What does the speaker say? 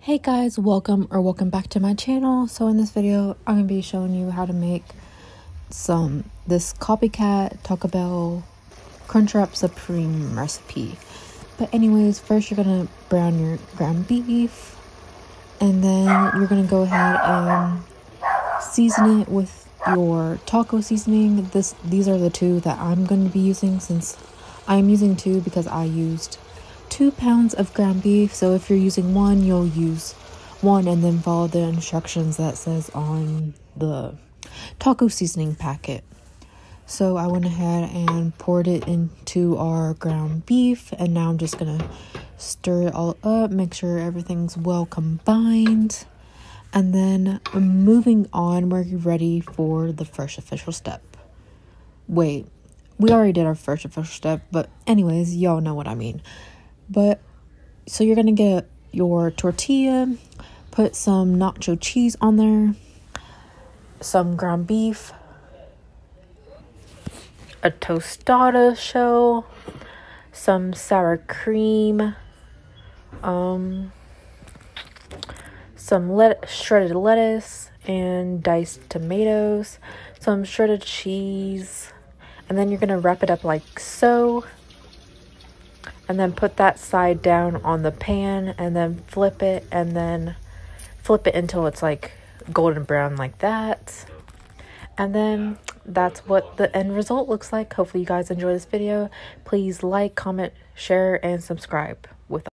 Hey guys, welcome or welcome back to my channel. So in this video, I'm going to be showing you how to make some this copycat Taco Bell Crunchwrap Supreme recipe. But anyways, first you're going to brown your ground beef and then you're going to go ahead and season it with your taco seasoning. This these are the two that I'm going to be using since I'm using two because I used two pounds of ground beef. So if you're using one, you'll use one and then follow the instructions that says on the taco seasoning packet. So I went ahead and poured it into our ground beef and now I'm just gonna stir it all up, make sure everything's well combined. And then moving on, we're ready for the first official step. Wait, we already did our first official step, but anyways, y'all know what I mean. But so you're gonna get your tortilla, put some nacho cheese on there, some ground beef, a tostada shell, some sour cream, um, some let- shredded lettuce and diced tomatoes, some shredded cheese, and then you're gonna wrap it up like so and then put that side down on the pan and then flip it and then flip it until it's like golden brown like that. And then that's what the end result looks like. Hopefully you guys enjoy this video. Please like comment share and subscribe